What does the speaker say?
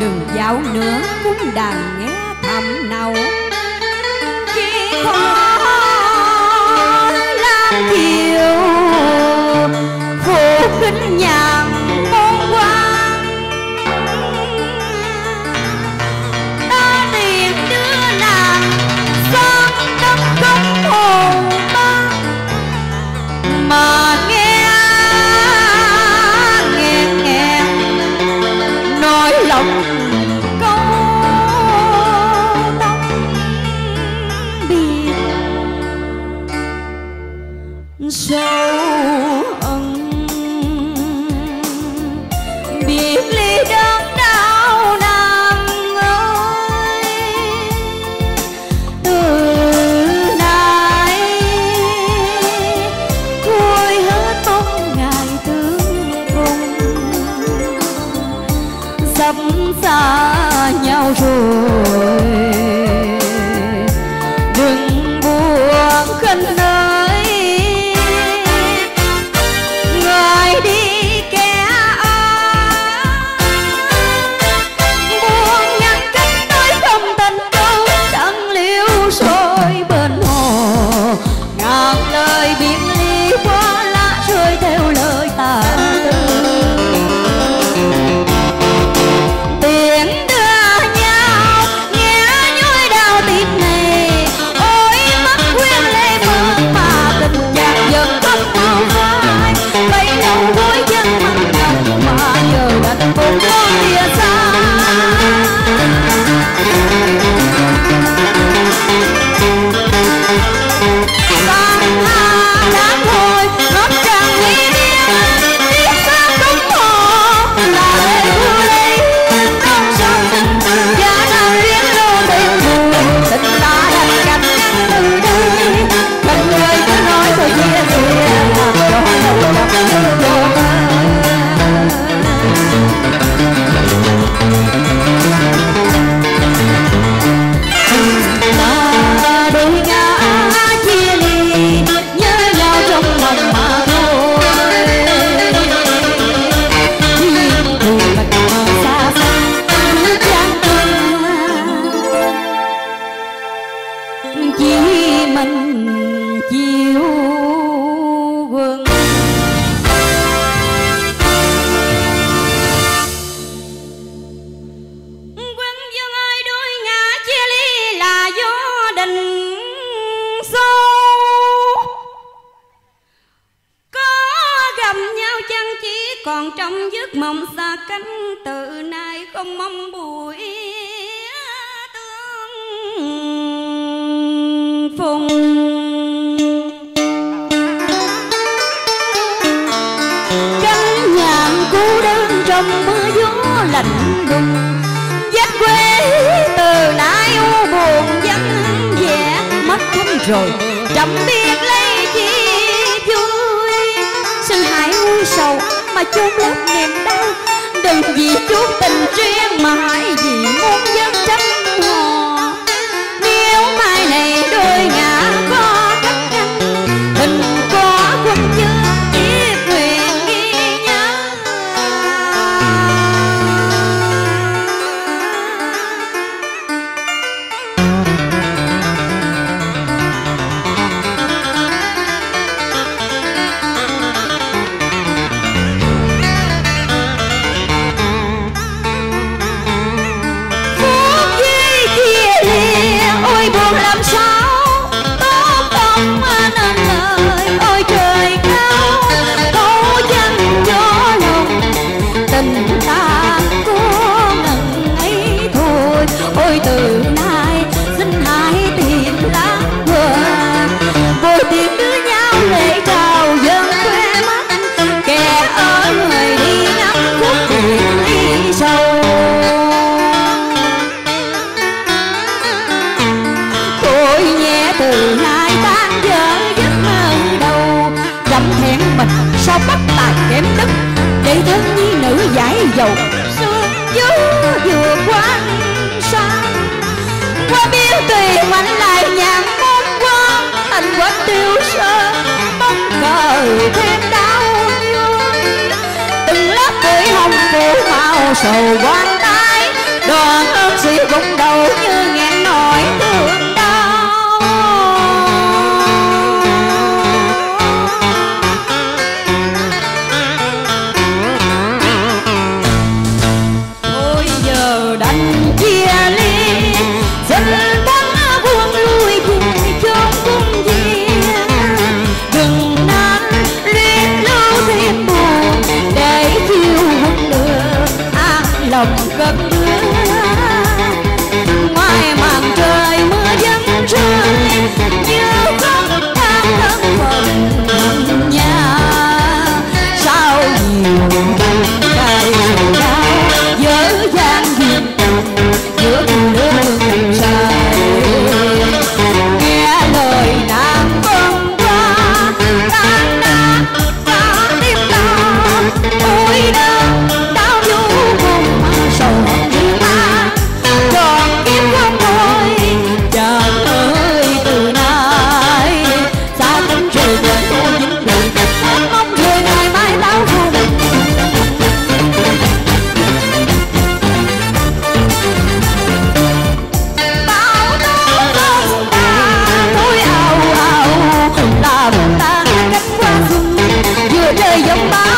đừng giáo nữa cũng đàn nghe thầm nào. sắp xa nhau rồi. chỉ mình chiều quân quân dân ơi đôi ngã chia ly là do đình sâu có gầm nhau chăng chỉ còn trong giấc mộng xa cánh từ trong mưa gió lạnh đùng. Dáng quê từ nay u buồn vắng vẻ, mất không rồi chẳng biết lấy chi vui. Xin hãy u sầu mà chôn lấp niềm đau, đừng vì chút tình riêng mà hãy vì muốn dân trăm hồn dầu sương gió vừa quán xa qua biêu tùy anh lại nhàn mong quan anh quên tiêu sơ, bóng đời thêm đau thương. Từng lớp bụi hồng phủ màu sầu quanh đời giống bao